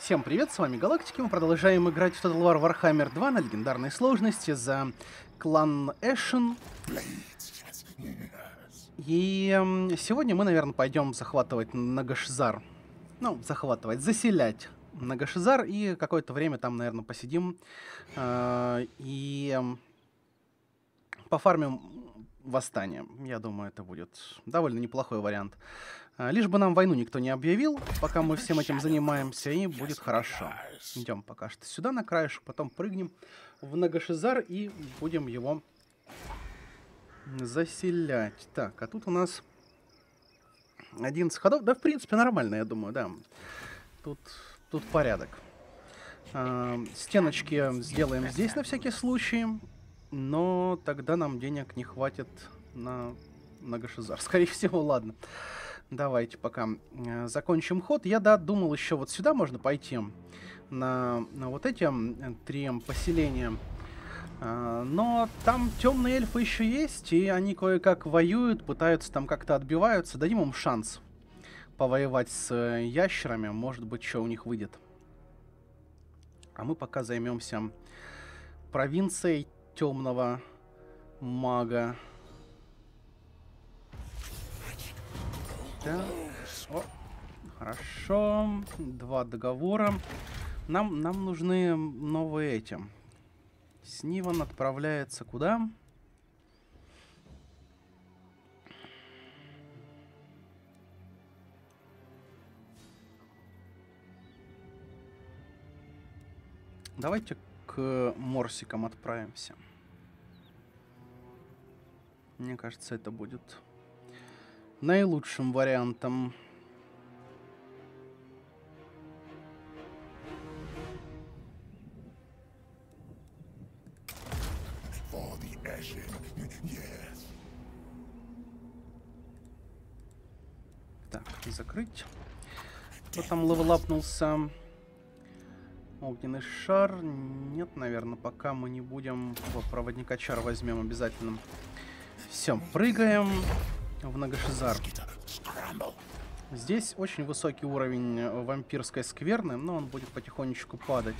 Всем привет, с вами Галактики. Мы продолжаем играть в Total War Warhammer 2 на легендарной сложности за клан Эшен. И сегодня мы, наверное, пойдем захватывать Нагашзар. Ну, захватывать, заселять Нагашизар. И какое-то время там, наверное, посидим. Э, и пофармим восстание. Я думаю, это будет довольно неплохой вариант. А, лишь бы нам войну никто не объявил, пока мы всем этим занимаемся, и будет хорошо. Идем пока что сюда на краешек, потом прыгнем в Нагашизар и будем его заселять. Так, а тут у нас 11 ходов. Да, в принципе, нормально, я думаю, да. Тут, тут порядок. А, стеночки сделаем здесь на всякий случай. Но тогда нам денег не хватит на Нагашизар. Скорее всего, ладно. Давайте пока э, закончим ход. Я, да, думал еще вот сюда можно пойти. На, на вот эти три поселения. Э, но там темные эльфы еще есть, и они кое-как воюют, пытаются там как-то отбиваются. Дадим им шанс повоевать с э, ящерами. Может быть, что у них выйдет. А мы пока займемся провинцией темного мага. Так. О, хорошо. Два договора. Нам, нам нужны новые эти. Сниван отправляется куда? Давайте к Морсикам отправимся. Мне кажется, это будет наилучшим вариантом. Так, закрыть. Кто там левелапнулся? Огненный шар. Нет, наверное, пока мы не будем... О, проводника чар возьмем обязательно. Все, прыгаем в Нагашизар. Здесь очень высокий уровень э, вампирской скверны, но он будет потихонечку падать.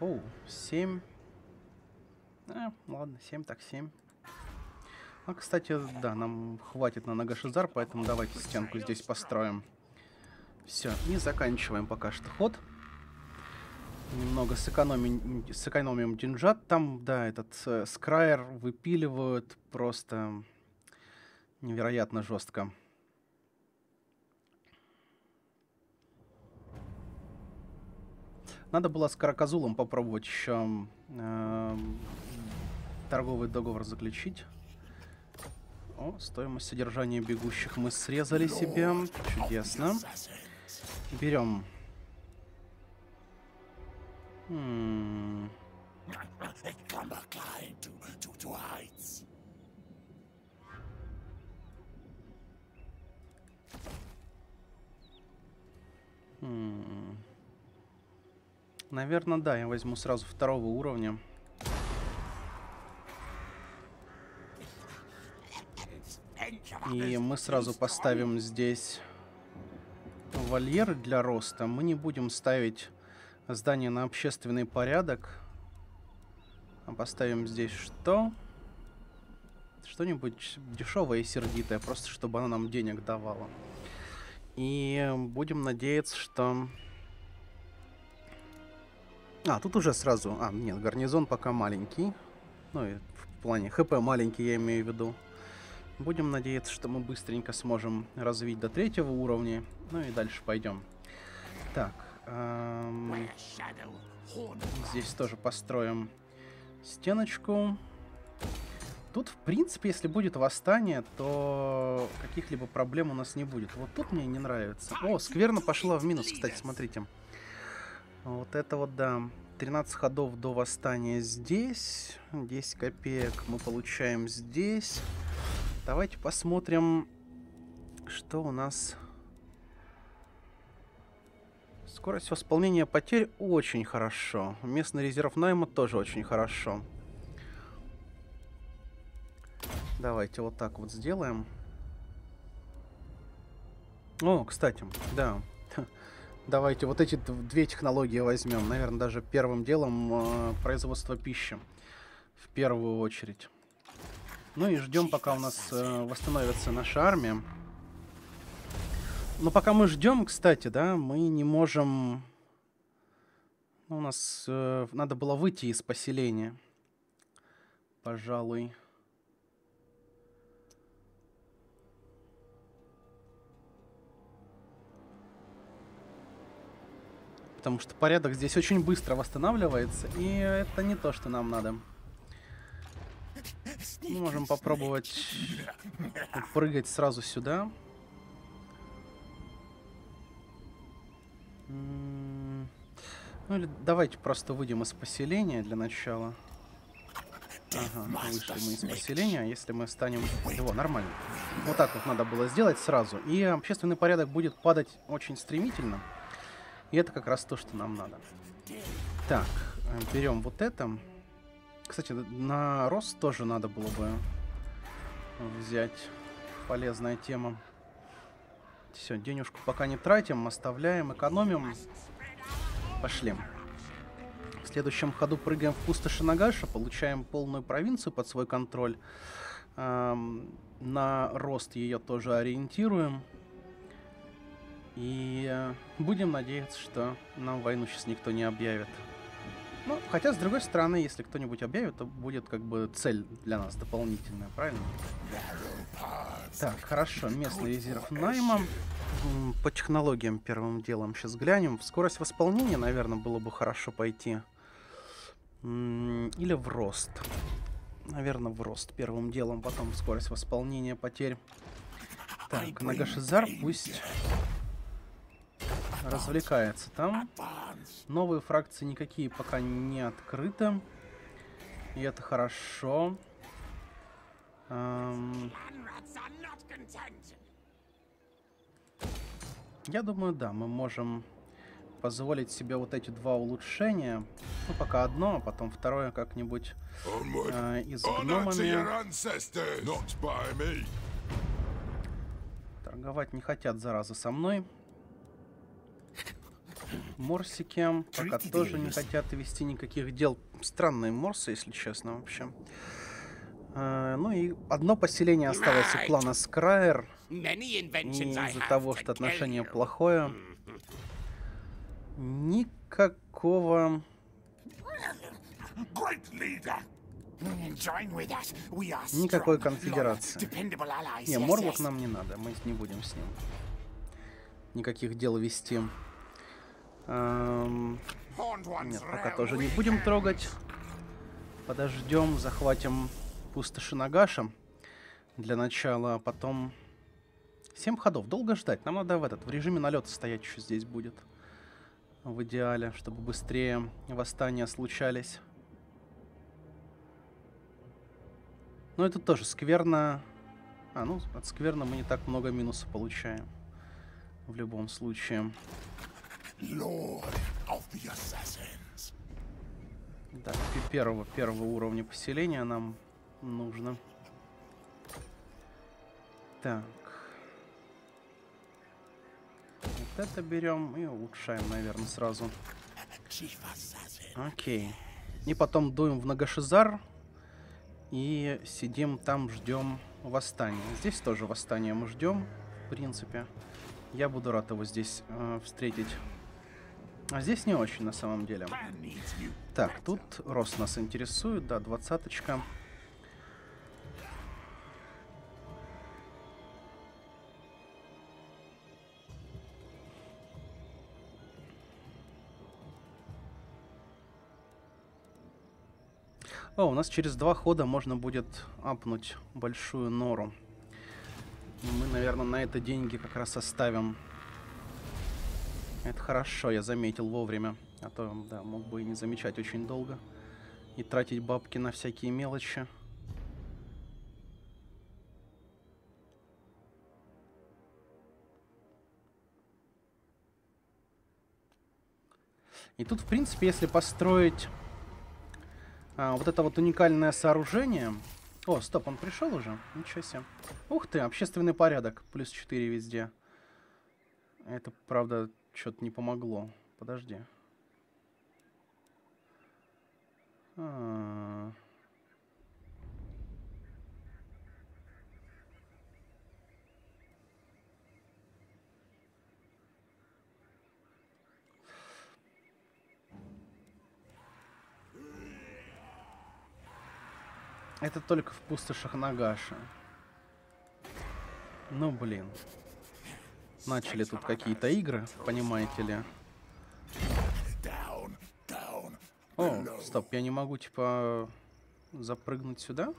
О, 7. А, ладно, 7 так 7. А, кстати, да, нам хватит на Нагашизар, поэтому давайте стенку здесь построим. Все, и заканчиваем пока что ход. Немного сэкономим, сэкономим деньжат. Там, да, этот э, скрайер выпиливают просто Невероятно жестко. Надо было с Караказулом попробовать еще э, торговый договор заключить. О, стоимость содержания бегущих мы срезали себе. Чудесно. Берем. М Наверное, да, я возьму сразу второго уровня. И мы сразу поставим здесь вольеры для роста. Мы не будем ставить здание на общественный порядок. А поставим здесь что? Что-нибудь дешевое и сердитое, просто чтобы оно нам денег давало. И будем надеяться, что... А, тут уже сразу... А, нет, гарнизон пока маленький. Ну, и в плане ХП маленький, я имею в виду. Будем надеяться, что мы быстренько сможем развить до третьего уровня. Ну и дальше пойдем. Так. Эм... Здесь тоже построим стеночку. Тут, в принципе, если будет восстание, то каких-либо проблем у нас не будет. Вот тут мне не нравится. О, скверно пошла в минус, кстати, смотрите. Вот это вот, да. 13 ходов до восстания здесь. 10 копеек мы получаем здесь. Давайте посмотрим, что у нас... Скорость восполнения потерь очень хорошо. Местный резерв найма тоже очень хорошо. Давайте вот так вот сделаем. О, кстати, да. Давайте вот эти две технологии возьмем. Наверное, даже первым делом э, производство пищи. В первую очередь. Ну и ждем, пока у нас э, восстановится наша армия. Но пока мы ждем, кстати, да, мы не можем... Ну, у нас э, надо было выйти из поселения. Пожалуй. Потому что порядок здесь очень быстро восстанавливается, и это не то, что нам надо. Мы можем попробовать прыгать сразу сюда. Ну или давайте просто выйдем из поселения для начала. Ага, вышли мы из поселения, а если мы станем... Его, нормально. Вот так вот надо было сделать сразу. И общественный порядок будет падать очень стремительно. И это как раз то, что нам надо. Так, э, берем вот это. Кстати, на рост тоже надо было бы взять. Полезная тема. Все, денежку пока не тратим, оставляем, экономим. Пошли. В следующем ходу прыгаем в пустоши Нагаша, получаем полную провинцию под свой контроль. Эм, на рост ее тоже ориентируем. И э, будем надеяться, что нам войну сейчас никто не объявит. Ну, хотя, с другой стороны, если кто-нибудь объявит, то будет как бы цель для нас дополнительная, правильно? Так, хорошо, местный резерв найма. По технологиям первым делом сейчас глянем. В скорость восполнения, наверное, было бы хорошо пойти. Или в рост. Наверное, в рост первым делом, потом в скорость восполнения потерь. Так, Нагашизар пусть развлекается там. Новые фракции никакие пока не открыты. И это хорошо. Эм... Я думаю, да, мы можем позволить себе вот эти два улучшения. Ну, пока одно, а потом второе как-нибудь э, и с гномами. Торговать не хотят, зараза, со мной. Морсики пока тоже не хотят вести никаких дел. Странные морсы, если честно, вообще. Uh, ну и одно поселение осталось у клана Скрайер. Из-за того, что отношение плохое. Никакого... Никакой конфедерации. Не, Морлок нам не надо, мы не будем с ним никаких дел вести. Эм... Нет, пока тоже не будем трогать. Подождем, захватим пустоши Нагаша для начала, а потом... Семь ходов, долго ждать. Нам надо в этот, в режиме налета стоять еще здесь будет. В идеале, чтобы быстрее восстания случались. Но это тоже скверно. А, ну, от скверно мы не так много минуса получаем. В любом случае. Да, первого, первого уровня поселения нам нужно. Так. Вот это берем и улучшаем, наверное, сразу. Окей. И потом дуем в Нагашизар. И сидим там, ждем восстания. Здесь тоже восстание мы ждем, в принципе. Я буду рад его здесь э, встретить. А здесь не очень, на самом деле. Так, тут рост нас интересует, да, двадцаточка. О, у нас через два хода можно будет апнуть большую нору. Мы, наверное, на это деньги как раз оставим. Это хорошо, я заметил вовремя. А то, да, мог бы и не замечать очень долго. И тратить бабки на всякие мелочи. И тут, в принципе, если построить а, вот это вот уникальное сооружение... О, стоп, он пришел уже? Ничего себе. Ух ты, общественный порядок. Плюс 4 везде. Это, правда, что-то не помогло. Подожди. А -а -а. Это только в пустошах Нагаша. Ну, блин. Начали тут какие-то игры, понимаете ли. О, стоп, я не могу, типа, запрыгнуть сюда?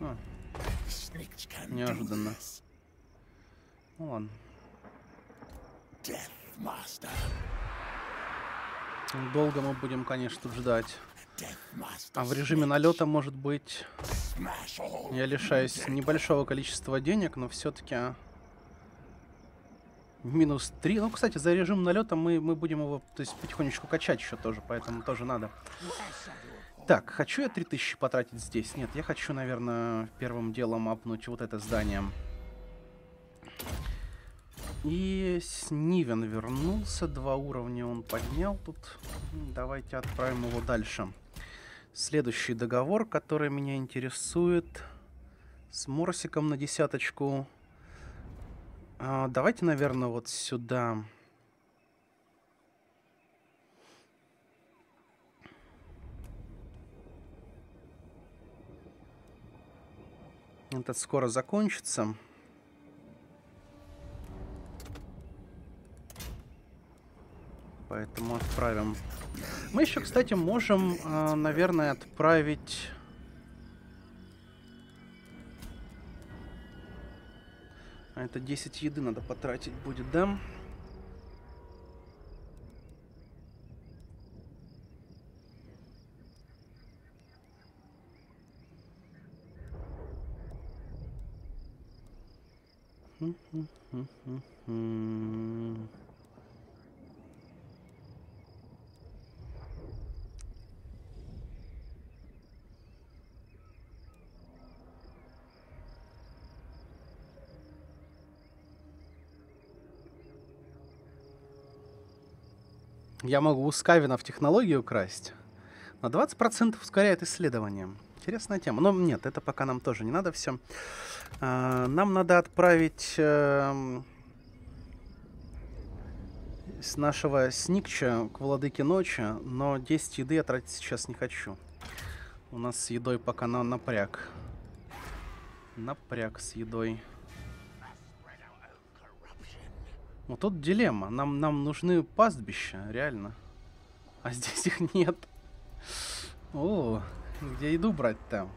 А, неожиданно. Ну ладно. Долго мы будем, конечно, тут ждать. А в режиме налета, может быть, я лишаюсь небольшого количества денег, но все-таки минус 3. Ну, кстати, за режим налета мы, мы будем его то есть, потихонечку качать еще тоже, поэтому тоже надо. Так, хочу я 3000 потратить здесь? Нет, я хочу, наверное, первым делом апнуть вот это здание. И Снивен вернулся, два уровня он поднял тут. Давайте отправим его дальше. Следующий договор, который меня интересует, с Морсиком на десяточку. А, давайте, наверное, вот сюда. Этот скоро закончится. Поэтому отправим. Мы еще, кстати, можем, э, наверное, отправить... А это 10 еды надо потратить будет, да? Mm-hmm. Я могу у Скавина в технологии украсть. На 20% ускоряет исследование. Интересная тема. Но нет, это пока нам тоже не надо все. А, нам надо отправить э, с нашего Сникча к Владыке Ночи, но 10 еды я тратить сейчас не хочу. У нас с едой пока на напряг. Напряг с едой. Вот тут дилемма. Нам, нам нужны пастбища, реально. А здесь их нет. О, где еду брать-то?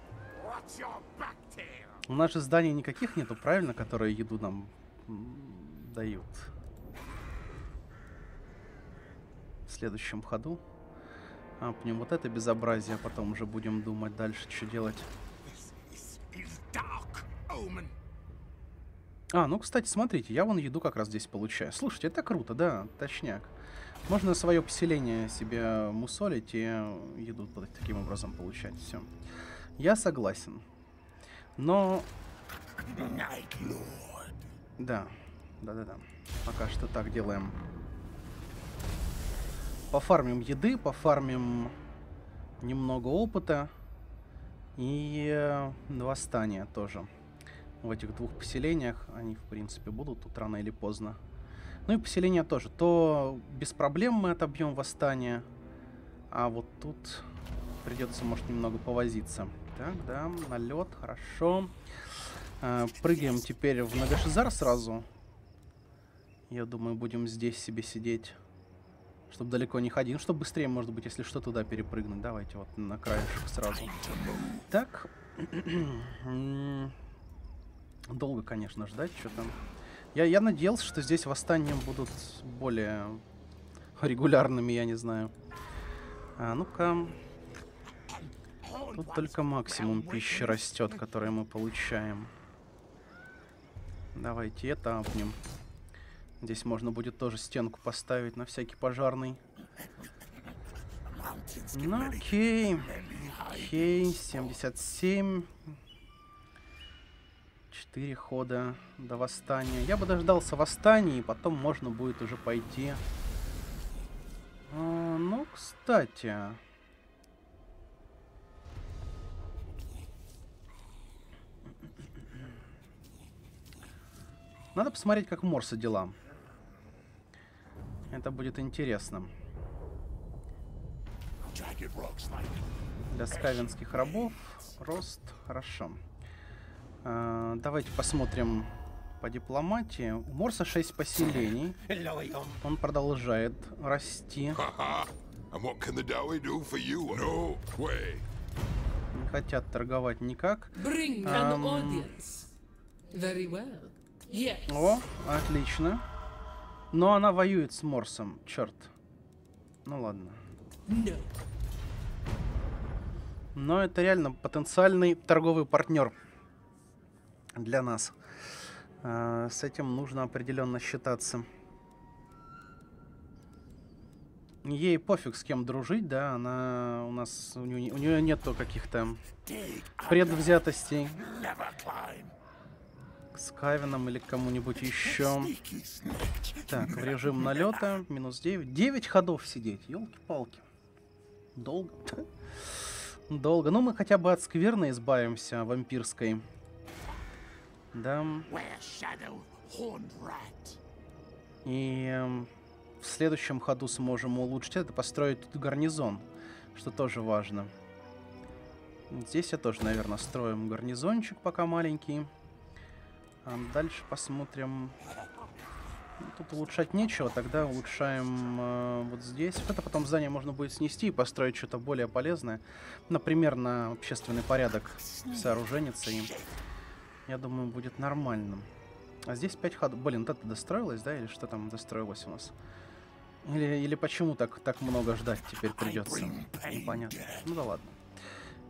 У нас же зданий никаких нету, правильно, которые еду нам дают. В следующем ходу. Апнем вот это безобразие, а потом уже будем думать дальше, что делать. А, ну, кстати, смотрите, я вон еду как раз здесь получаю. Слушайте, это круто, да, точняк. Можно свое поселение себе мусолить и еду таким образом получать. Все. Я согласен. Но... Да, да-да-да. Пока что так делаем. Пофармим еды, пофармим немного опыта. И э, восстание тоже в этих двух поселениях. Они, в принципе, будут тут рано или поздно. Ну и поселения тоже. То без проблем мы отобьем восстание. А вот тут придется, может, немного повозиться. Так, да, налет, хорошо. А, прыгаем теперь в Нагашизар сразу. Я думаю, будем здесь себе сидеть. Чтобы далеко не ходить. Ну, чтобы быстрее, может быть, если что, туда перепрыгнуть. Давайте вот на краешек сразу. Так. Долго, конечно, ждать, что там. Я, я надеялся, что здесь восстания будут более регулярными, я не знаю. А ну-ка. Тут только максимум пищи растет, который мы получаем. Давайте это обнем. Здесь можно будет тоже стенку поставить на всякий пожарный. Ну, окей. Окей, 77. Четыре хода до восстания. Я бы дождался восстания, и потом можно будет уже пойти. А, ну, кстати... Надо посмотреть, как Морса дела. Это будет интересно. Для скавинских рабов рост хорошо. А, давайте посмотрим по дипломатии. У Морса 6 поселений. Он продолжает расти. Не хотят торговать никак. О, отлично. Но она воюет с Морсом, черт. Ну ладно. Но это реально потенциальный торговый партнер для нас. А, с этим нужно определенно считаться. Ей пофиг с кем дружить, да, она у нас, у нее, у нее нету каких-то предвзятостей с Кавином или кому-нибудь еще. Так, в режим налета, минус 9. 9 ходов сидеть, елки-палки. Долго. Долго. Ну, мы хотя бы от скверны избавимся, вампирской. Да. И э, в следующем ходу сможем улучшить это, построить тут гарнизон, что тоже важно. Здесь я тоже, наверное, строим гарнизончик пока маленький. А дальше посмотрим. Тут улучшать нечего, тогда улучшаем э, вот здесь. Это потом здание можно будет снести и построить что-то более полезное. Например, на общественный порядок сооружениться им я думаю, будет нормальным. А здесь 5 ходов. Блин, это достроилось, да? Или что там достроилось у нас? Или, или почему так, так много ждать теперь придется? Непонятно. Ну да ладно.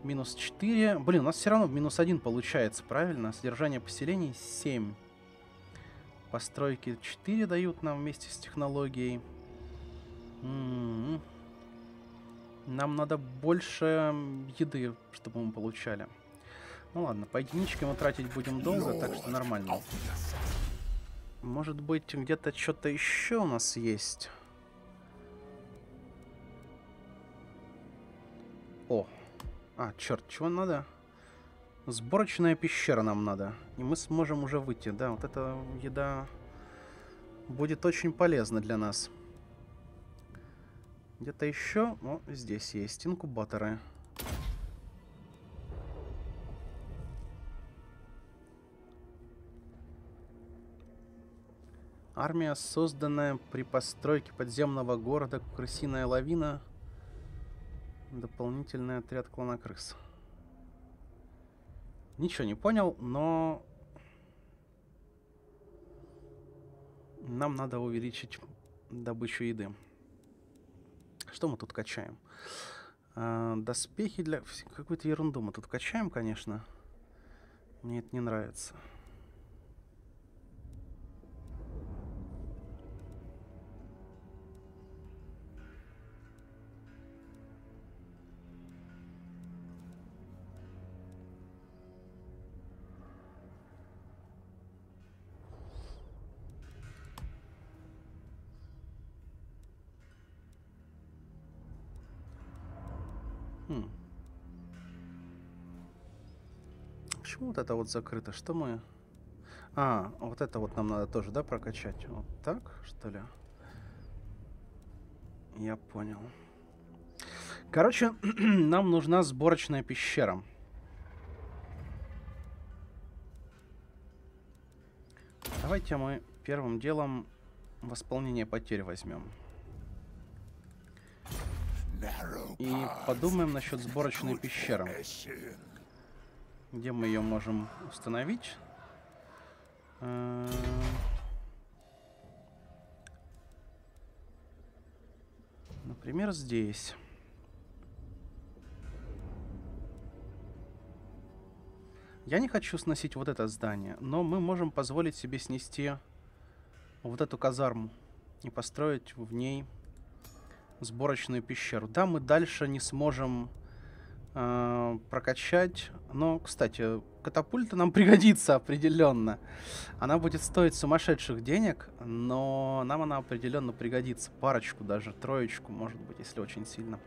Минус 4. Блин, у нас все равно минус 1 получается, правильно? Содержание поселений 7. Постройки 4 дают нам вместе с технологией. М -м -м. Нам надо больше еды, чтобы мы получали. Ну ладно, по единичке мы тратить будем долго, так что нормально. Может быть, где-то что-то еще у нас есть? О! А, черт, чего надо? Сборочная пещера нам надо. И мы сможем уже выйти. Да, вот эта еда будет очень полезна для нас. Где-то еще... О, здесь есть инкубаторы. Армия, созданная при постройке подземного города Крысиная лавина. Дополнительный отряд клана крыс. Ничего не понял, но... Нам надо увеличить добычу еды. Что мы тут качаем? А, доспехи для... Какую-то ерунду мы тут качаем, конечно. Мне это не нравится. Хм. Почему вот это вот закрыто? Что мы... А, вот это вот нам надо тоже, да, прокачать? Вот так, что ли? Я понял. Короче, нам нужна сборочная пещера. Давайте мы первым делом восполнение потерь возьмем. И подумаем насчет сборочной пещеры. Где мы ее можем установить? Э, например, здесь. Я не хочу сносить вот это здание, но мы можем позволить себе снести вот эту казарму и построить в ней сборочную пещеру. Да, мы дальше не сможем э, прокачать. Но, кстати, катапульта нам пригодится определенно. Она будет стоить сумасшедших денег, но нам она определенно пригодится. Парочку даже, троечку, может быть, если очень сильно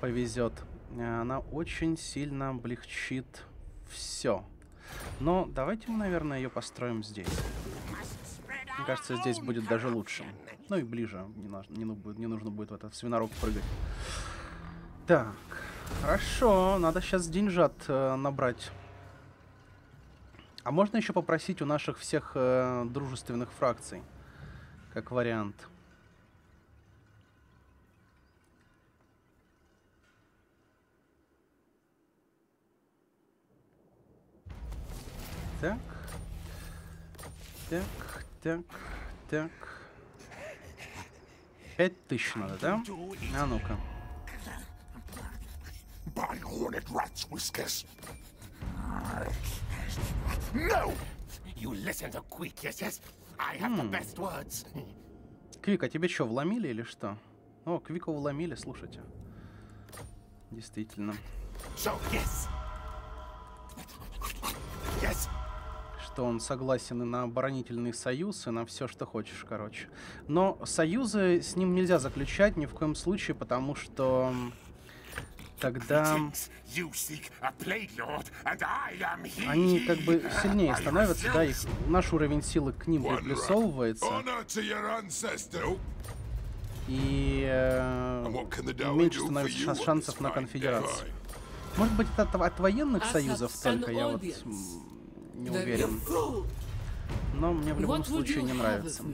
повезет. Э, она очень сильно облегчит все. Но давайте мы, наверное, ее построим здесь. Мне кажется, здесь будет даже лучше. Ну и ближе. Не, нужно, не, не нужно будет в этот свинорог прыгать. Так, хорошо. Надо сейчас деньжат э, набрать. А можно еще попросить у наших всех э, дружественных фракций? Как вариант. Так. Так, так, так. Пять тысяч надо, да? А ну-ка. No! You listen to Quick, yes, yes? I have the best words. Квик, а тебе что, вломили или что? О, Квика вломили, слушайте. Действительно. So. Yes что он согласен и на оборонительный союз, и на все, что хочешь, короче. Но союзы с ним нельзя заключать ни в коем случае, потому что тогда они как бы сильнее становятся, да, их, наш уровень силы к ним приплюсовывается. И э, меньше становится шансов на конфедерацию. Может быть, это от военных союзов только, я вот не уверен. Но мне в любом случае не нравится.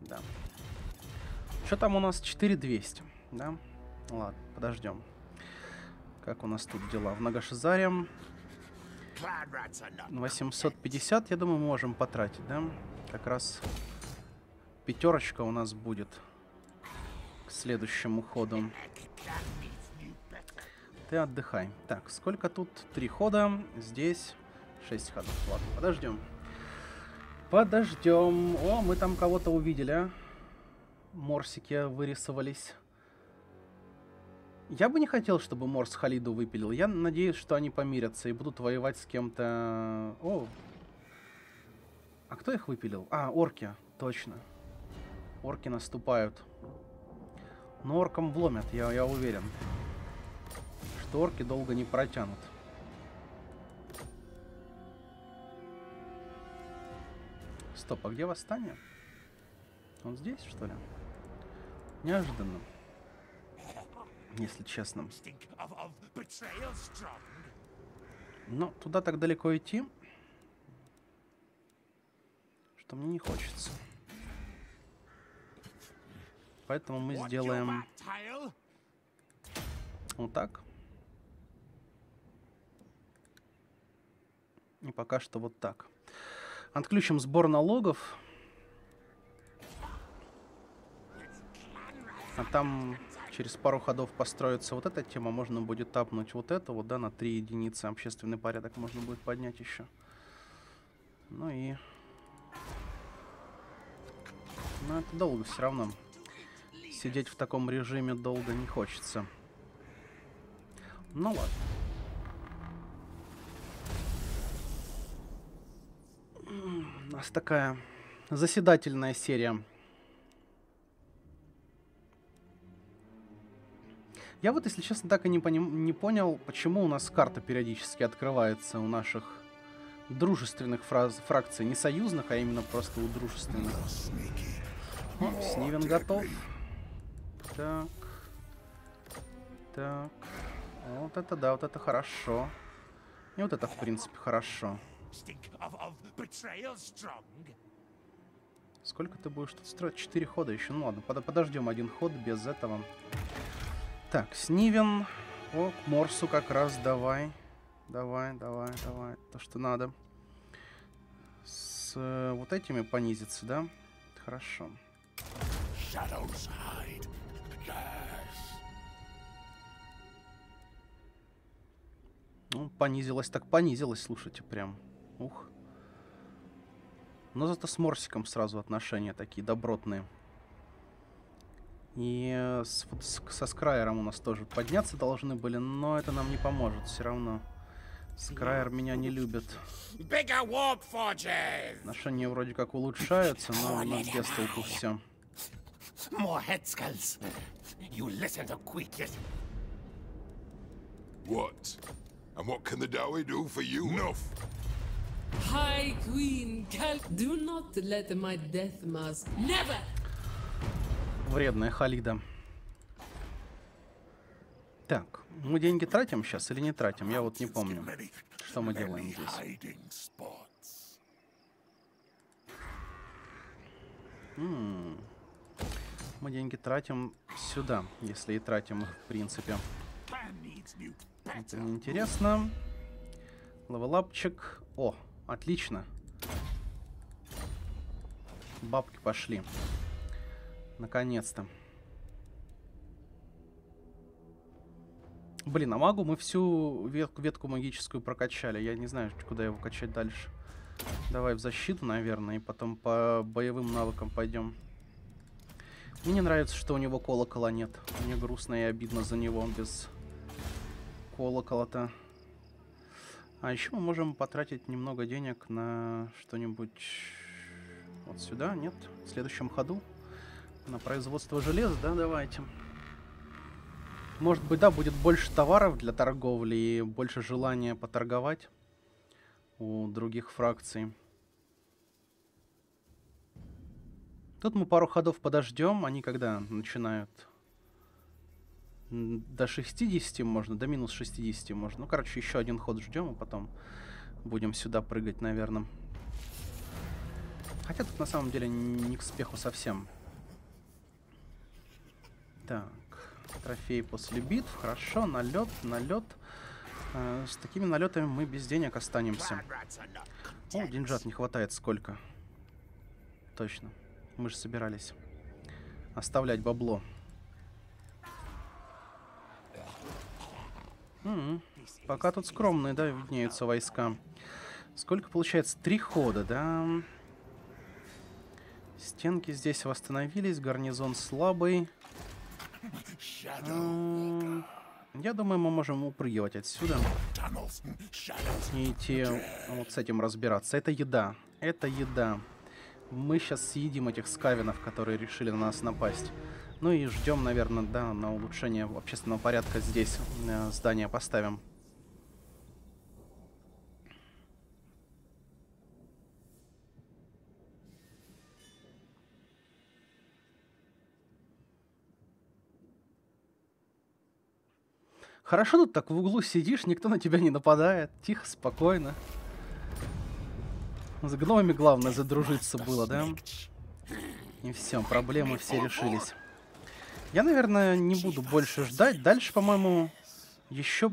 Да. Что там у нас? 4200, да? Ладно, подождем. Как у нас тут дела? В Нагашизаре 850, я думаю, мы можем потратить, да? Как раз пятерочка у нас будет к следующему ходу. Ты отдыхай. Так, сколько тут? Три хода. Здесь шесть ходов. Ладно, подождем. Подождем. О, мы там кого-то увидели? Морсики вырисовались. Я бы не хотел, чтобы Морс Халиду выпилил. Я надеюсь, что они помирятся и будут воевать с кем-то... О! А кто их выпилил? А, орки. Точно. Орки наступают. Но оркам вломят, я, я уверен что орки долго не протянут. Стоп, а где восстание? Он здесь, что ли? Неожиданно. Если честно. Но туда так далеко идти, что мне не хочется. Поэтому мы сделаем вот так. И пока что вот так. Отключим сбор налогов. А там через пару ходов построится вот эта тема. Можно будет тапнуть вот это вот, да, на 3 единицы. Общественный порядок можно будет поднять еще. Ну и... Но это долго все равно. Сидеть в таком режиме долго не хочется. Ну ладно. Нас такая заседательная серия. Я вот, если честно, так и не, поним, не понял, почему у нас карта периодически открывается у наших дружественных фраз фракций. Не союзных, а именно просто у дружественных. О, Снивен готов. Так. Так. Вот это да, вот это хорошо. И вот это, в принципе, хорошо. Сколько ты будешь тут строить? Четыре хода еще. Ну ладно, под подождем один ход без этого. Так, Снивен. О, к Морсу как раз давай. Давай, давай, давай. То, что надо. С э, вот этими понизиться, да? Хорошо. Ну, понизилась так понизилась, слушайте, прям. Ух. Но зато с Морсиком сразу отношения такие добротные. И с, с, со Скрайером у нас тоже подняться должны были, но это нам не поможет все равно. Скрайер меня не любит. Bigger warp forges! Отношения вроде как улучшаются, но у нас без толку все. More head skulls. You listen to Quicket. What? And what can the Dowie do for you? Enough! High Queen Cal, do not let my death mask. Never! Вредная Халида. Так, мы деньги тратим сейчас или не тратим? Я вот не помню, что мы делаем здесь. Hiding spots. Мы деньги тратим сюда, если и тратим их, в принципе. Это неинтересно. Левелапчик. О, отлично. Бабки пошли. Наконец-то. Блин, а магу мы всю ветку, ветку магическую прокачали. Я не знаю, куда его качать дальше. Давай в защиту, наверное, и потом по боевым навыкам пойдем. Мне не нравится, что у него колокола нет. Мне грустно и обидно за него без колокола-то. А еще мы можем потратить немного денег на что-нибудь вот сюда, нет? В следующем ходу. На производство железа, да, давайте. Может быть, да, будет больше товаров для торговли и больше желания поторговать у других фракций. Тут мы пару ходов подождем. Они когда начинают? До 60 можно, до минус 60 можно. Ну, короче, еще один ход ждем, а потом будем сюда прыгать, наверное. Хотя тут на самом деле не к спеху совсем. Так, трофей после битв. Хорошо, налет, налет. Э, с такими налетами мы без денег останемся. О, деньжат не хватает сколько. Точно. Мы же собирались оставлять бабло. М, Пока тут скромные, да, виднеются войска. Сколько получается? Три хода, да? Стенки здесь восстановились, гарнизон слабый. М, Я думаю, мы можем упрыгивать отсюда и идти вот с этим разбираться. Это еда. Это еда. Мы сейчас съедим этих скавинов, которые решили на нас напасть. Ну и ждем, наверное, да, на улучшение общественного порядка здесь. э, здание поставим. Хорошо тут так в углу сидишь, никто на тебя не нападает. Тихо, спокойно. С гномами главное задружиться было, да? И все, проблемы все решились. Я, наверное, не буду больше ждать. Дальше, по-моему, еще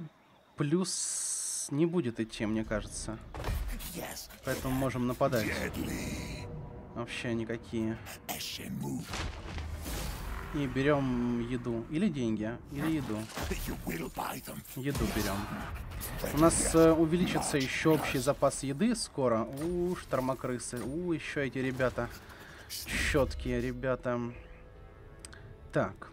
плюс не будет идти, мне кажется. Поэтому можем нападать. Вообще никакие. И берем еду. Или деньги, или еду. Еду берем. У нас э, увеличится еще общий запас еды скоро. У, штормокрысы. У, еще эти ребята. Четкие ребята. Так.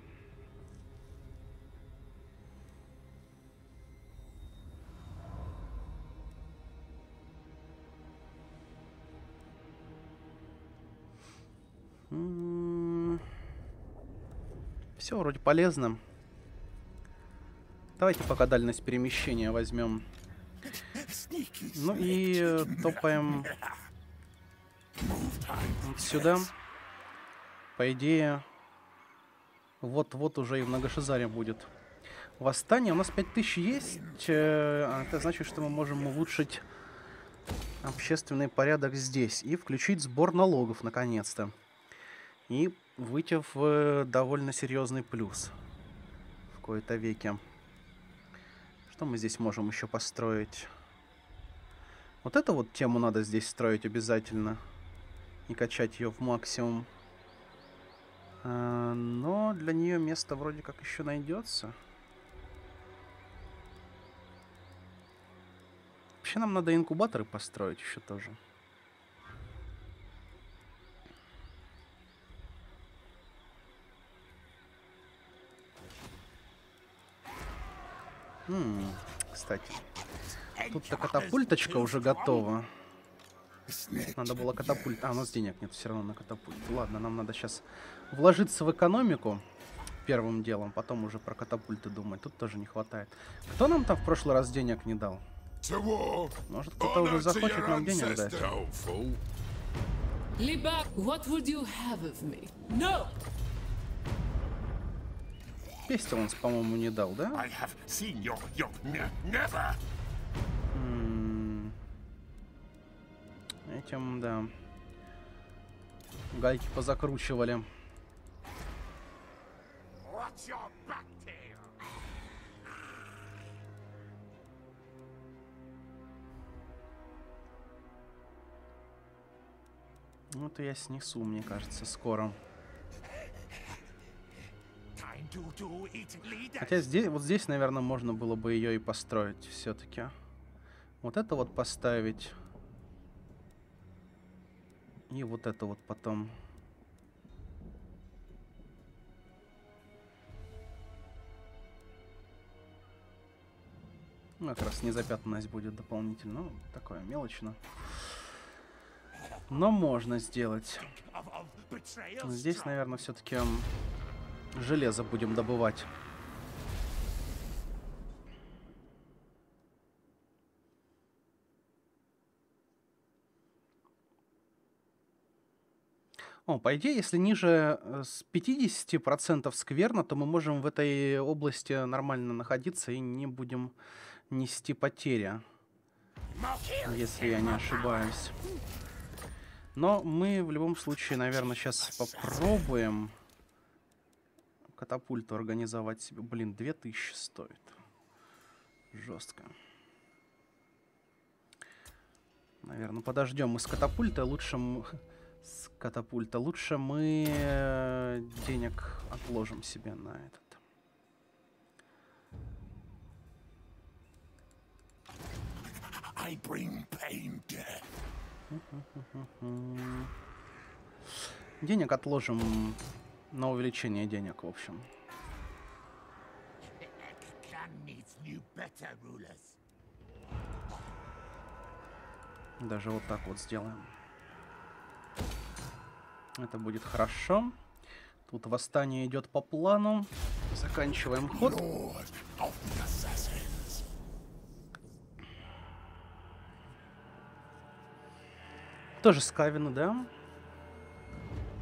Все вроде полезно. Давайте пока дальность перемещения возьмем. Ну и э, топаем сюда. По идее, вот-вот уже и в Многошизаре будет. Восстание. У нас 5000 есть. э, а Это значит, что мы можем улучшить общественный порядок здесь. И включить сбор налогов, наконец-то. И выйти в э, довольно серьезный плюс. В кои-то веке. Что мы здесь можем еще построить? Вот эту вот тему надо здесь строить обязательно. И качать ее в максимум. А, но для нее место вроде как еще найдется. Вообще нам надо инкубаторы построить еще тоже. М, кстати. Тут-то катапульточка уже готова. Надо было катапульт. А, у нас денег нет все равно на катапульт. Ладно, нам надо сейчас вложиться в экономику первым делом, потом уже про катапульты думать. Тут тоже не хватает. Кто нам там в прошлый раз денег не дал? Может, кто-то уже захочет нам денег дать? ancestor. Don't fool. Libak, what would you have of me? No! Пестиланс, по-моему, не дал, да? I have seen your your ne- never. Этим, да. Гайки позакручивали. Ну, это я снесу, мне кажется, скоро. Хотя здесь, вот здесь, наверное, можно было бы ее и построить все-таки. Вот это вот поставить. И вот это вот потом. Ну, как раз незапятнанность будет дополнительно. Ну, такое мелочно. Но можно сделать. Здесь, наверное, все-таки железо будем добывать. О, по идее, если ниже э, с 50% скверно, то мы можем в этой области нормально находиться и не будем нести потери, если я не ошибаюсь. Но мы в любом случае, наверное, сейчас попробуем катапульту организовать себе. Блин, 2000 стоит. Жестко. Наверное, подождем мы с катапульта. Лучше с катапульта. Лучше мы э, денег отложим себе на этот. I bring pain, death. Денег отложим на увеличение денег, в общем. Даже вот так вот сделаем. Это будет хорошо. Тут восстание идет по плану. Заканчиваем ход. Тоже Скавина, да?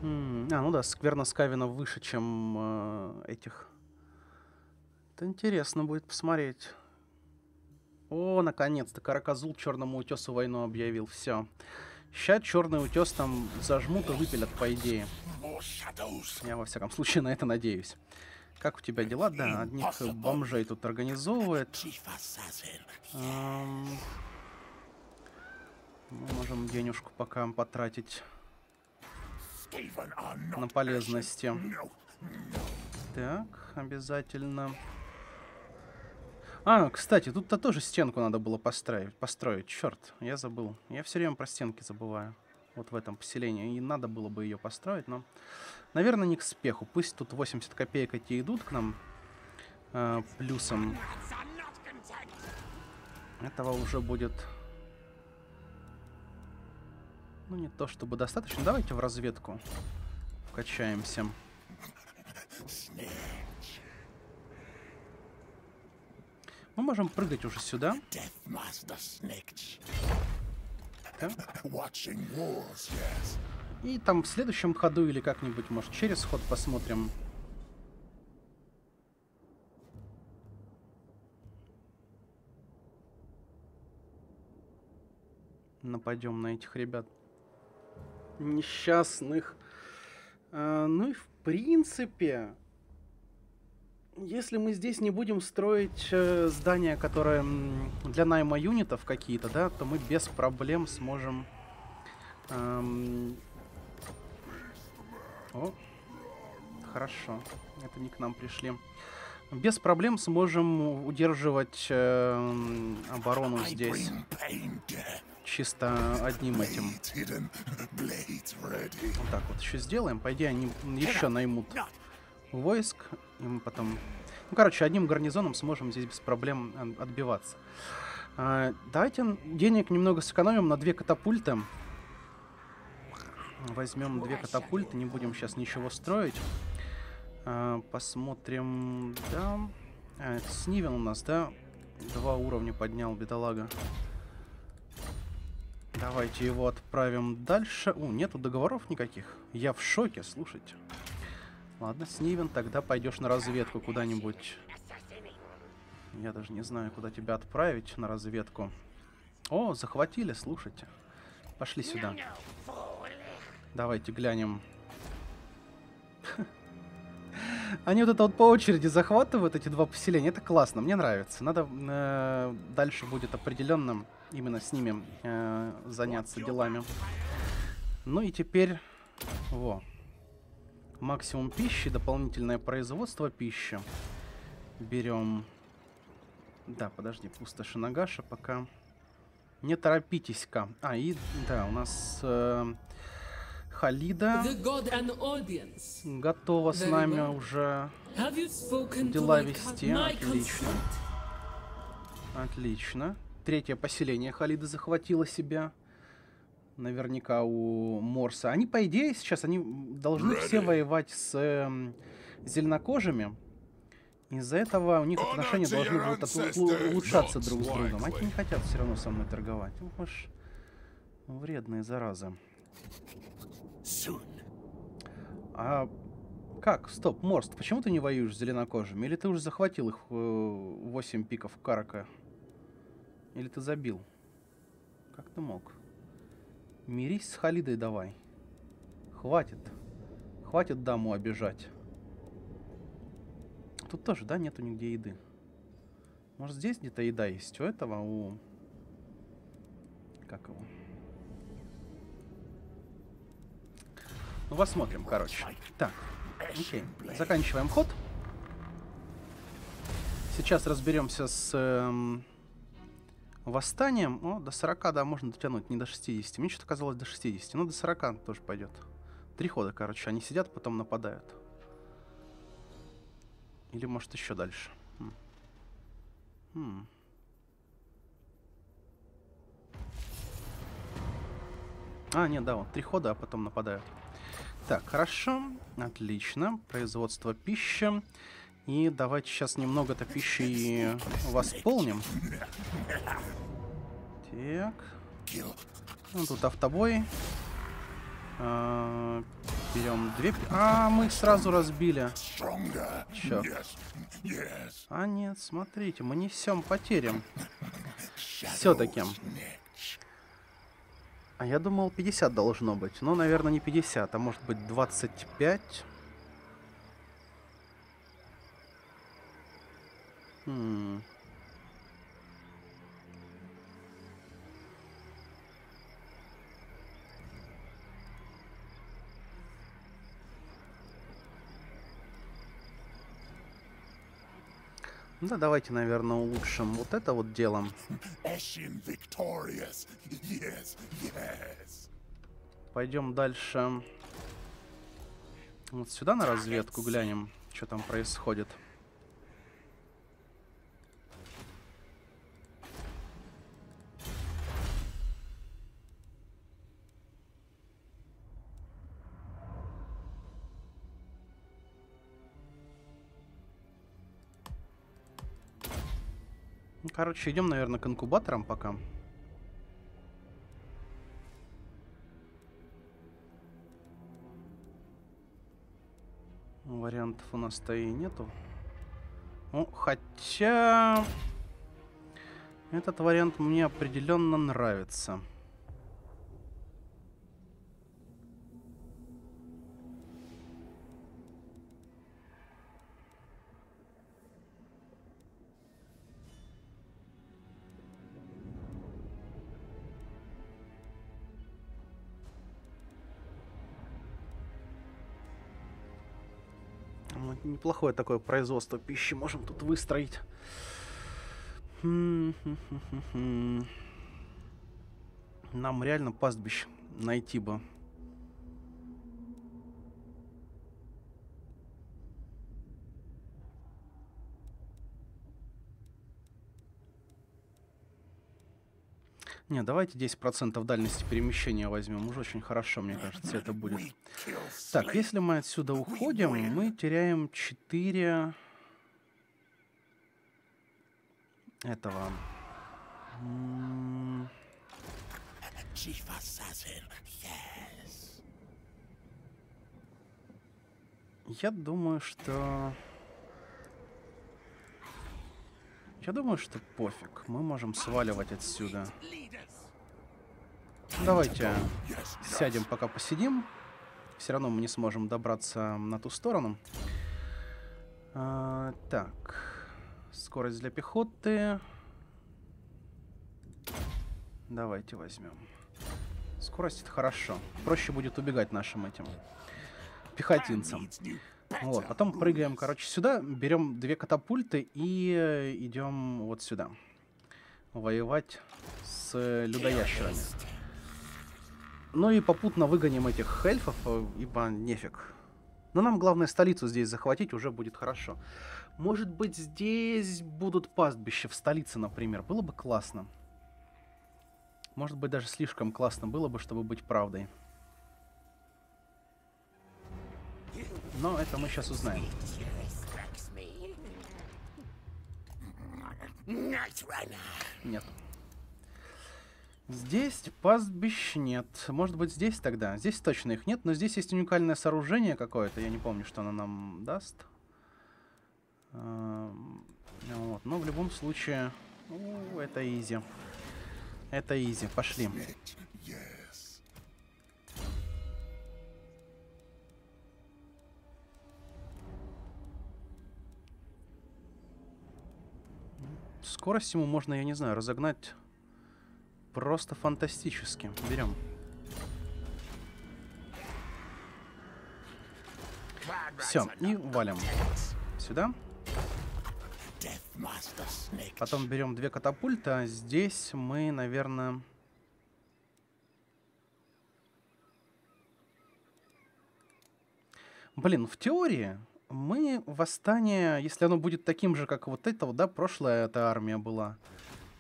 М, А, ну да, скверно Скавина выше, чем э, этих. Это интересно будет посмотреть. О, наконец-то Караказул черному утесу войну объявил. Все. Сейчас черный утес там зажмут и выпилят, по идее. Я во всяком случае на это надеюсь. Как у тебя дела? Да, одних бомжей тут организовывает. Мы можем денежку пока потратить на полезности. Так, обязательно. А, кстати, тут-то тоже стенку надо было построить. Построить, черт, я забыл. Я все время про стенки забываю. Вот в этом поселении. И надо было бы ее построить, но... Наверное, не к спеху. Пусть тут 80 копеек эти идут к нам э, плюсом. Этого уже будет... Ну, не то чтобы достаточно. Давайте в разведку вкачаемся. Мы можем прыгать уже сюда. И там в следующем ходу или как-нибудь, может, через ход посмотрим. Нападем на этих ребят. Несчастных. А, ну и в принципе, если мы здесь не будем строить э, здания, которые для найма юнитов какие-то, да, то мы без проблем сможем... эм, О, хорошо. Это не к нам пришли. Без проблем сможем удерживать э, оборону здесь чисто одним этим. Вот так вот еще сделаем. По идее, они еще наймут войск, и мы потом... Ну, короче, одним гарнизоном сможем здесь без проблем э, отбиваться. А, давайте денег немного сэкономим на две катапульты. Возьмем две катапульты, не будем сейчас ничего строить. А, посмотрим, да. А, это Снивен у нас, да? Два уровня поднял, бедолага. Давайте его отправим дальше. О, нету договоров никаких. Я в шоке, слушайте. Ладно, Снивен, тогда пойдешь на разведку куда-нибудь. Я даже не знаю, куда тебя отправить на разведку. О, захватили, слушайте. Пошли сюда. Давайте глянем. Они вот это вот по очереди захватывают, эти два поселения. Это классно, мне нравится. Надо э, дальше будет определенным именно с ними э, заняться делами. Ну и теперь... Во. Максимум пищи, дополнительное производство пищи. Берем... Да, подожди, пустоши Нагаша пока. Не торопитесь-ка. А, и да, у нас э, Халида готова с нами уже дела вести. Отлично. Отлично. Третье поселение Халида захватило себя. Наверняка у Морса. Они, по идее, сейчас они должны все воевать с э, зеленокожими. Из-за этого у них отношения должны будут улучшаться друг с другом. Они не хотят все равно со мной торговать. Уж вредные заразы. А как? Стоп, Морст, почему ты не воюешь с зеленокожими? Или ты уже захватил их 8 э, пиков Карака? Или ты забил? Как ты мог? Мирись с Халидой давай. Хватит. Хватит даму обижать. Тут тоже, да, нету нигде еды. Может, здесь где-то еда есть у этого, у... Как его? Ну, посмотрим, короче. Так, окей. Заканчиваем ход. Сейчас разберемся с эм, восстанием. О, до 40, да, можно дотянуть, не до 60. Мне что-то казалось до 60. Ну, до 40 тоже пойдет. Три хода, короче. Они сидят, потом нападают. Или, может, еще дальше. Хм. Хм. А, нет, да, вот три хода, а потом нападают. Так, хорошо. Отлично. Производство пищи. И давайте сейчас немного-то пищи восполним. Так. Ну, тут автобой. А, берем две... А, мы их сразу разбили. Черт. А нет, смотрите, мы несем потерям. Все-таки. А я думал 50 должно быть. Ну, наверное, не 50, а может быть 25. Хм... Да, давайте, наверное, улучшим вот это вот делом. Yes, yes. Пойдем дальше. Вот сюда на разведку глянем, что там происходит. Короче, идем, наверное, к инкубаторам пока. Вариантов у нас-то и нету. Ну, хотя... Этот вариант мне определенно нравится. Неплохое такое производство пищи можем тут выстроить. Нам реально пастбищ найти бы. Не, давайте 10% дальности перемещения возьмем. Уж очень хорошо, мне кажется, это будет. Так, если мы отсюда уходим, мы теряем 4 этого. Я думаю, что... Я думаю, что пофиг. Мы можем сваливать отсюда. Давайте сядем, пока посидим. Все равно мы не сможем добраться на ту сторону. А, так. Скорость для пехоты. Давайте возьмем. Скорость это хорошо. Проще будет убегать нашим этим пехотинцам. Вот, потом прыгаем, короче, сюда, берем две катапульты и э, идем вот сюда. Воевать с э, людоящерами. Ну и попутно выгоним этих эльфов, э, ибо нефиг. Но нам главное столицу здесь захватить, уже будет хорошо. Может быть, здесь будут пастбища в столице, например. Было бы классно. Может быть, даже слишком классно было бы, чтобы быть правдой. Но это мы сейчас узнаем. Нет. Здесь пастбищ нет. Может быть, здесь тогда? Здесь точно их нет, но здесь есть уникальное сооружение какое-то. Я не помню, что оно нам даст. Эм, Вот. Но в любом случае... это изи. Это изи. Пошли. Yes. Скорость ему можно, я не знаю, разогнать просто фантастически. Берем. Все, и валим. Сюда. Потом берем две катапульты, а здесь мы, наверное... Блин, в теории мы восстание, если оно будет таким же, как вот это, вот, да, прошлая эта армия была,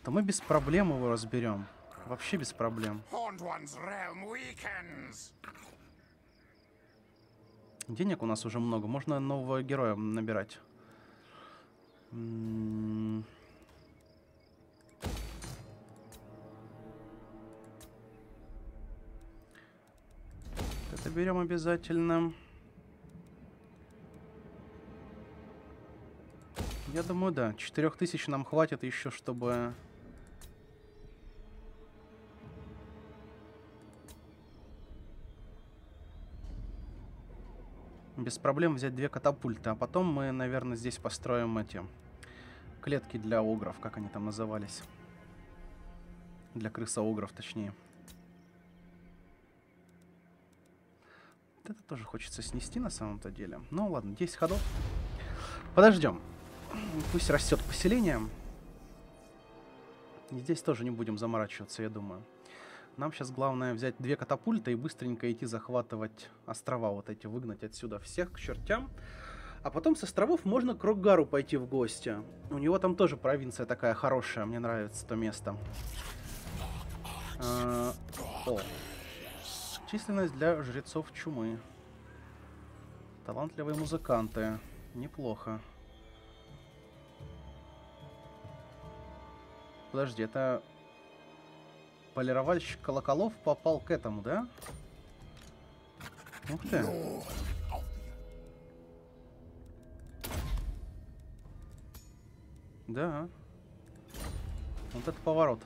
то мы без проблем его разберем. Вообще без проблем. Денег у нас уже много, можно нового героя набирать. М. Это берем обязательно. Я думаю, да. 4000 нам хватит еще, чтобы... Без проблем взять две катапульты. А потом мы, наверное, здесь построим эти клетки для огров, как они там назывались. Для крысоогров, точнее. Это тоже хочется снести на самом-то деле. Ну ладно, 10 ходов. Подождем. Пусть растет поселение. И здесь тоже не будем заморачиваться, я думаю. Нам сейчас главное взять две катапульты и быстренько идти захватывать острова вот эти, выгнать отсюда всех к чертям. А потом с островов можно к Рокгару пойти в гости. У него там тоже провинция такая хорошая, мне нравится то место. А, О. Численность для жрецов чумы. Талантливые музыканты. Неплохо. Подожди, это полировальщик колоколов попал к этому, да? Ух ты. Да. Вот это поворот.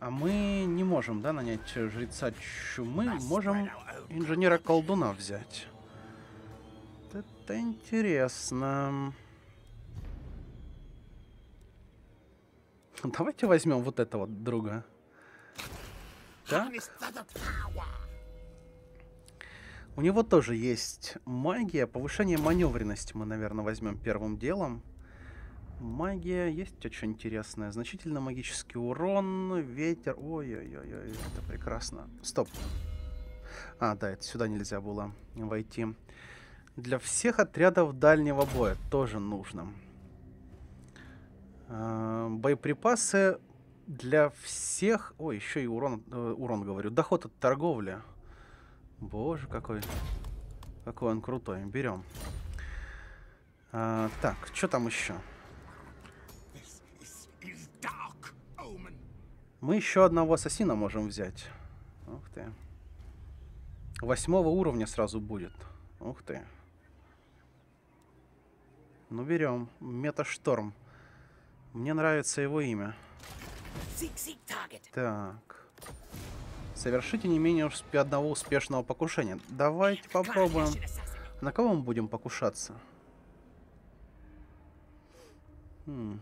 А мы не можем, да, нанять жреца чумы. Можем инженера-колдуна взять. Это интересно. Давайте возьмем вот этого друга. Так. У него тоже есть магия. Повышение маневренности мы, наверное, возьмем первым делом. Магия есть очень интересная. Значительно магический урон, ветер. Ой-ой-ой, это прекрасно. Стоп. А, да, это сюда нельзя было войти. Для всех отрядов дальнего боя тоже нужно. А, Боеприпасы для всех... Ой, еще и урон, э, урон говорю. Доход от торговли. Боже, какой... Какой он крутой. Берем. А, так, что там еще? Мы еще одного ассасина можем взять. Ух ты. Восьмого уровня сразу будет. Ух ты. Ну, берем. Меташторм. Мне нравится его имя. Так. Совершите не менее усп- одного успешного покушения. Давайте попробуем. На кого мы будем покушаться? Хм.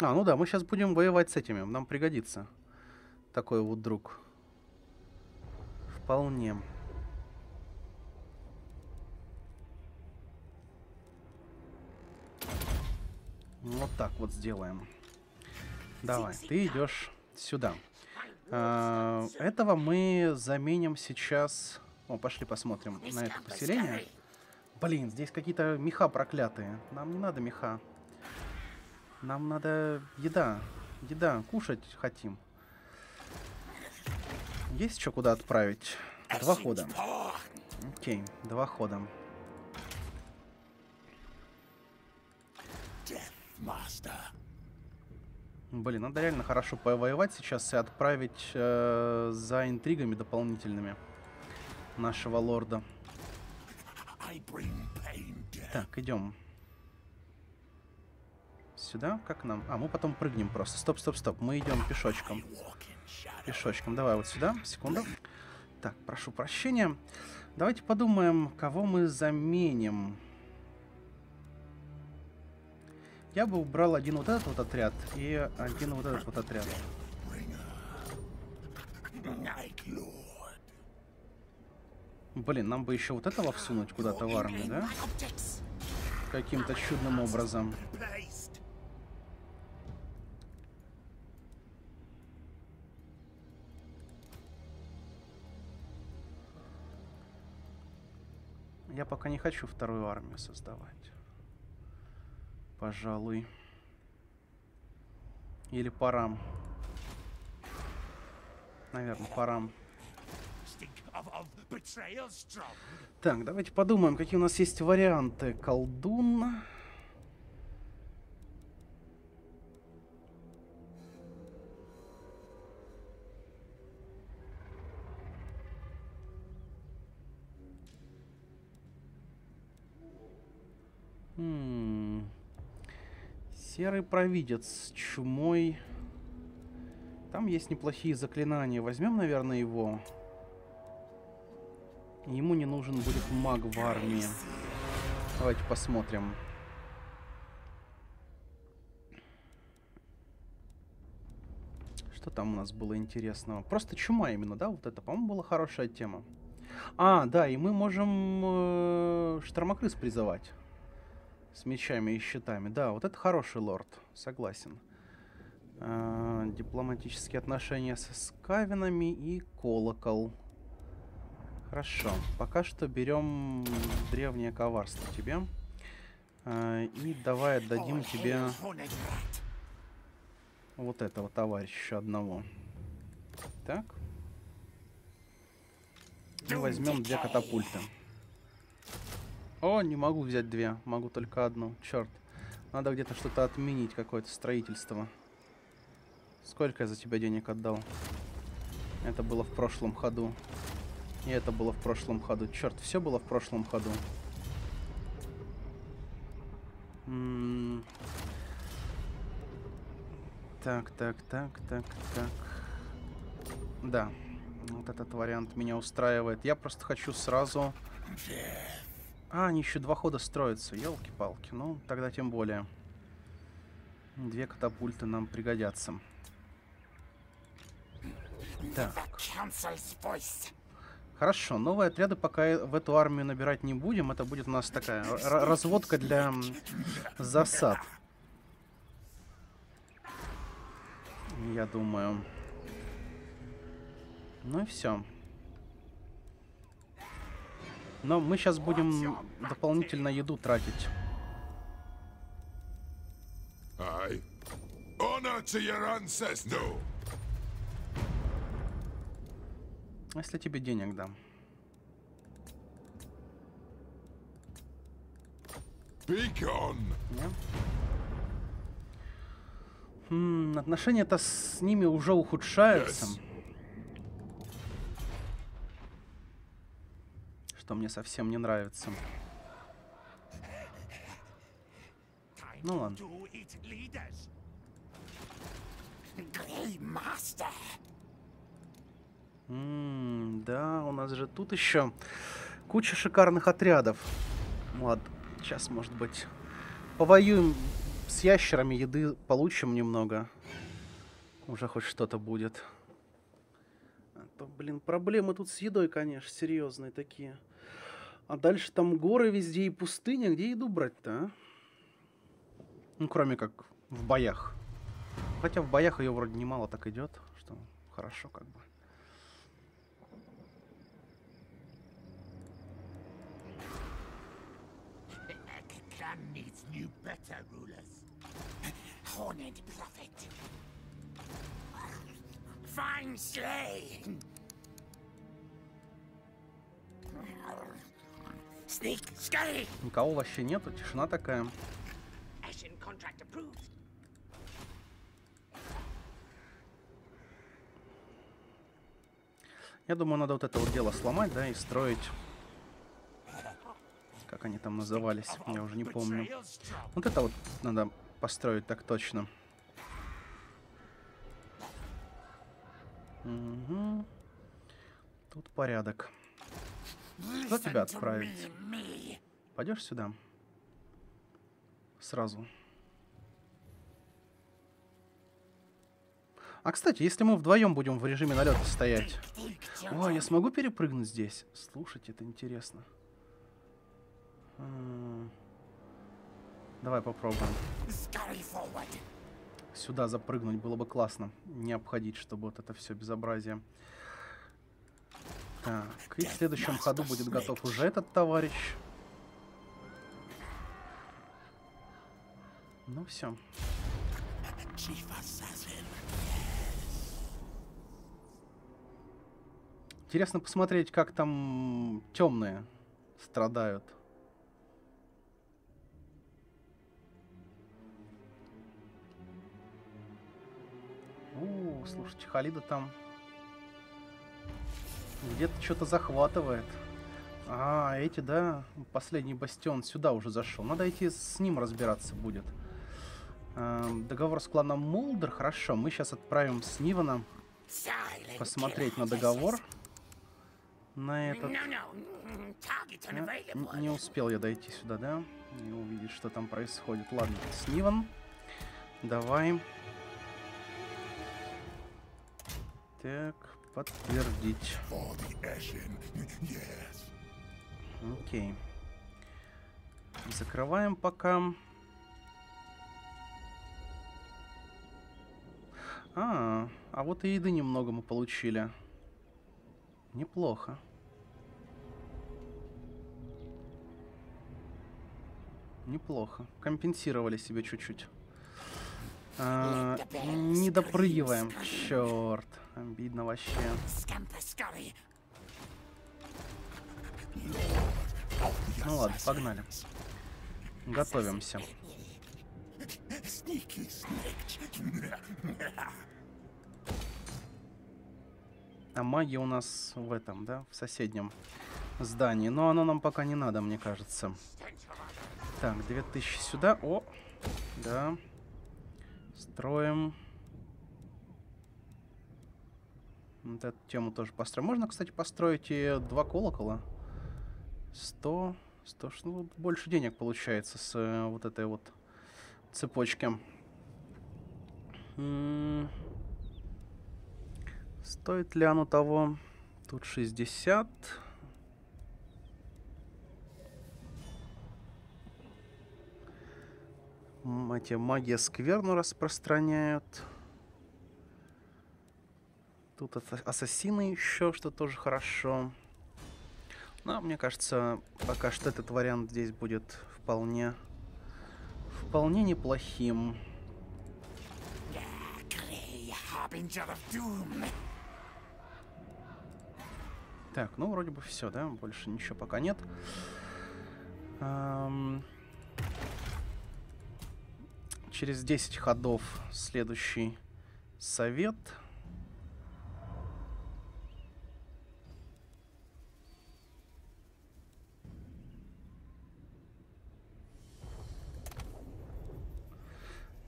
А, ну да, мы сейчас будем воевать с этими. Нам пригодится. Такой вот друг. Вполне. Вот так вот сделаем. Давай, ты идешь сюда. А, этого мы заменим сейчас. О, пошли посмотрим на это поселение. Блин, здесь какие-то меха проклятые. Нам не надо меха. Нам надо еда. Еда. Кушать хотим. Есть что куда отправить? Два хода. Окей, два хода. Блин, надо реально хорошо повоевать сейчас и отправить э, за интригами дополнительными нашего лорда. Так, идем. Сюда? Как нам? А, мы потом прыгнем просто. Стоп, стоп, стоп. Мы идем пешочком. Пешочком. Давай вот сюда. Секунду. Так, прошу прощения. Давайте подумаем, кого мы заменим. Я бы убрал один вот этот вот отряд и один вот этот вот отряд. Блин, нам бы еще вот этого всунуть куда-то в армию, да? Каким-то чудным образом. Я пока не хочу вторую армию создавать. Пожалуй. Или пора. Наверное, strong. Так, давайте подумаем, какие у нас есть варианты. Колдун. Серый провидец с чумой. Там есть неплохие заклинания. Возьмем, наверное, его. Ему не нужен будет маг в армии. Давайте посмотрим. Что там у нас было интересного? Просто чума именно, да? Вот это, по-моему, была хорошая тема. А, да, и мы можем э, штормокрыс призывать. С мечами и щитами. Да, вот это хороший лорд, согласен. А, дипломатические отношения со скавинами и колокол. Хорошо. Пока что берем древнее коварство тебе. А, и давай отдадим тебе вот этого товарища одного. Так. И возьмем две катапульты. О, не могу взять две. Могу только одну. Черт. Надо где-то что-то отменить, какое-то строительство. Сколько я за тебя денег отдал? Это было в прошлом ходу. И это было в прошлом ходу. Черт, все было в прошлом ходу. М. Так, так, так, так, так. Да. Вот этот вариант меня устраивает. Я просто хочу сразу... А, они еще два хода строятся. Елки-палки. Ну, тогда тем более. Две катапульты нам пригодятся. Так. Хорошо, новые отряды пока в эту армию набирать не будем. Это будет у нас такая разводка для засад. Я думаю. Ну и все. Но мы сейчас будем дополнительно еду тратить. Aye. Honor to your ancestors. No. Если тебе денег дам. Be gone. Не? М, Отношения-то с ними уже ухудшаются. Yes. Что мне совсем не нравится. Ну ладно. Master. М, да, у нас же тут еще куча шикарных отрядов. Ладно, сейчас, может быть, повоюем с ящерами, еды получим немного. Уже хоть что-то будет. То, блин, проблемы тут с едой, конечно, серьезные такие. А дальше там горы везде и пустыня. Где еду брать-то, а? Ну, кроме как в боях. Хотя в боях ее вроде немало так идет, что хорошо как бы. Needs new, better rulers. Horned prophet. Fine slay. Никого вообще нету, тишина такая. Я думаю, надо вот это вот дело сломать, да, и строить. Как они там назывались, я уже не помню. Вот это вот надо построить так точно. Мгм. Тут порядок. Что тебя Listen to отправить? Пойдешь сюда? Сразу. А кстати, если мы вдвоем будем в режиме налета стоять. Ой, я смогу перепрыгнуть здесь? Слушайте, это интересно. М. Давай попробуем. Сюда запрыгнуть было бы классно. Не обходить, чтобы вот это все безобразие. Так, и в следующем ходу будет готов уже этот товарищ. Ну все. Интересно посмотреть, как там темные страдают. У, слушайте, Халида там где-то что-то захватывает. А, эти, да, последний бастион сюда уже зашел. Надо идти с ним разбираться будет. Эм, договор с кланом Молдер, хорошо. Мы сейчас отправим Снивана Silent посмотреть на договор. На этот. No, no. mm, Target А, н- unavailable. Не успел я дойти сюда, да? И увидеть, что там происходит. Ладно, Сниван. Давай. Так, подтвердить. Окей. Закрываем пока. А, а вот и еды немного мы получили. Неплохо. Неплохо. Компенсировали себе чуть-чуть. А, не допрыгиваем. Черт. Обидно вообще. Ну ладно, погнали. Готовимся. А магия у нас в этом, да, в соседнем здании. Но оно нам пока не надо, мне кажется. Так, 2000 сюда. О, да. Строим. Вот эту тему тоже построим. Можно, кстати, построить и два колокола. 100, 100, ш- ну, больше денег получается с э, вот этой вот цепочки. М, Стоит ли оно того? Тут 60. М, Эти магия скверну распространяют. Тут ассасины еще, что тоже хорошо. Но мне кажется, пока что этот вариант здесь будет вполне... Вполне неплохим. Так, ну вроде бы все, да? Больше ничего пока нет. Ам, Через 10 ходов следующий совет.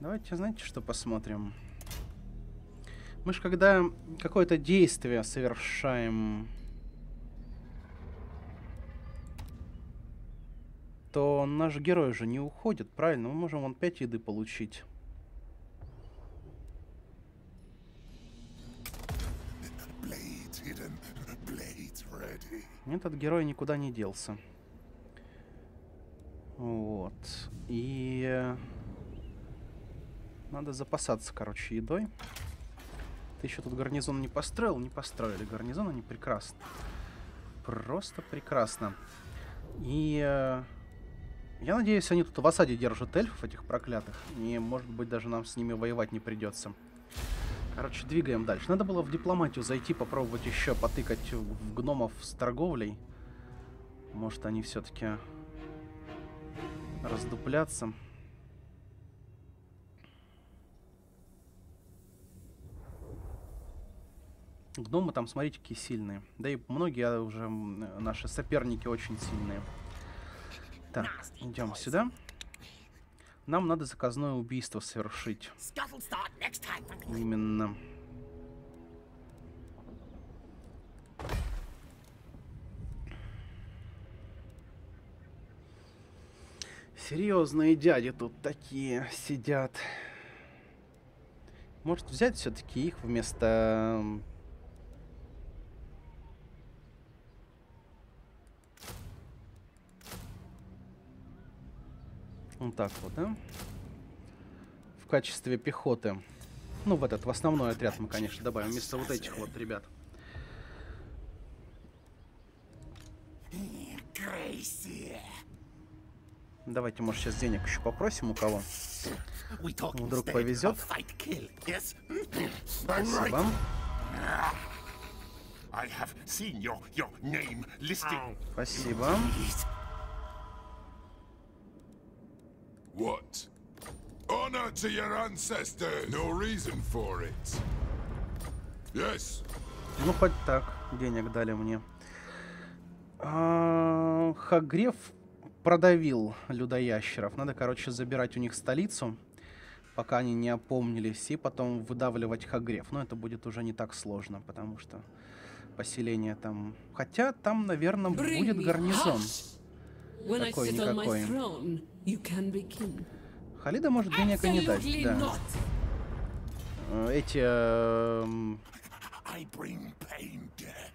Давайте, знаете, что посмотрим? Мы же когда какое-то действие совершаем, то наш герой же не уходит, правильно? Мы можем вон 5 еды получить. Этот герой никуда не делся. Вот. И... Надо запасаться, короче, едой. Ты еще тут гарнизон не построил? Не построили. Гарнизон они прекрасно. Просто прекрасно. И... э, Я надеюсь, они тут в осаде держат эльфов, этих проклятых. И, может быть, даже нам с ними воевать не придется. Короче, двигаем дальше. Надо было в дипломатию зайти, попробовать еще потыкать в гномов с торговлей. Может, они все-таки раздуплятся. Гномы там, смотрите, какие сильные. Да и многие а, уже наши соперники очень сильные. Так, идем сюда. Нам надо заказное убийство совершить. Именно. Серьезные дяди тут такие сидят. Может взять все-таки их вместо... Вот так вот, да? В качестве пехоты. Ну, в этот, в основной отряд мы, конечно, добавим вместо вот этих вот ребят. Давайте, может, сейчас денег еще попросим у кого. Вдруг повезет. Спасибо. Спасибо. What? Honor to your ancestors. No reason for it. Yes. Ну, хоть так. Денег дали мне. А, Хагрев продавил людоящеров. Надо, короче, забирать у них столицу, пока они не опомнились, и потом выдавливать Хагрев. Но это будет уже не так сложно, потому что поселение там... Хотя там, наверное, будет гарнизон. hush. When I Такой sit on my никакой. throne, you can be king. Халида может денег и не дать, да. Э, Эти... эм, I bring pain, death.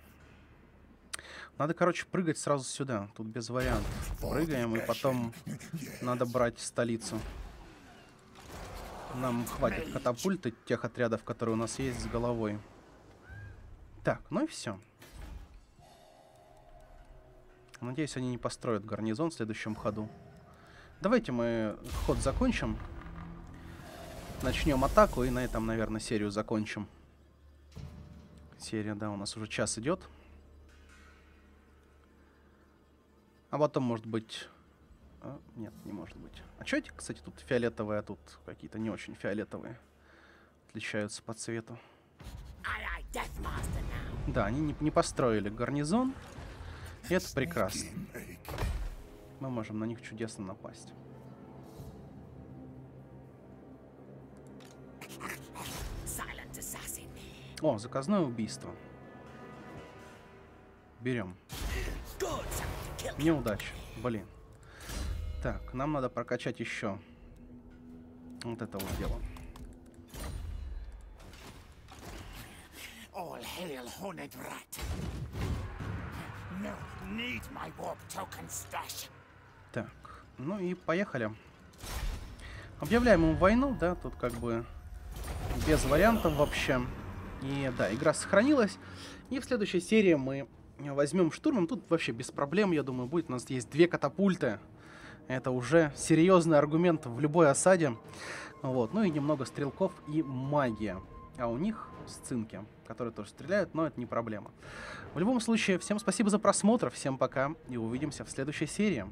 Надо, короче, прыгать сразу сюда. Тут без вариантов. Прыгаем, и потом надо брать столицу. Нам хватит катапульты тех отрядов, которые у нас есть с головой. Так, ну и все. Надеюсь, они не построят гарнизон в следующем ходу. Давайте мы ход закончим. Начнем атаку и на этом, наверное, серию закончим. Серия, да, у нас уже час идет. А потом, может быть... а, нет, не может быть. А что эти, кстати, тут фиолетовые, а тут какие-то не очень фиолетовые. Отличаются по цвету. Да, они не, не построили гарнизон. Это прекрасно. Мы можем на них чудесно напасть. О, заказное убийство. Берем. Неудача. Блин. Так, нам надо прокачать еще вот это вот дело. Так, ну и поехали. Объявляем ему войну, да, тут как бы без вариантов вообще. И да, игра сохранилась. И в следующей серии мы возьмем штурмом. Тут вообще без проблем, я думаю, будет. У нас есть две катапульты. Это уже серьезный аргумент в любой осаде. Вот. Ну и немного стрелков и магия. А у них сцинки, которые тоже стреляют, но это не проблема. В любом случае, всем спасибо за просмотр, всем пока и увидимся в следующей серии.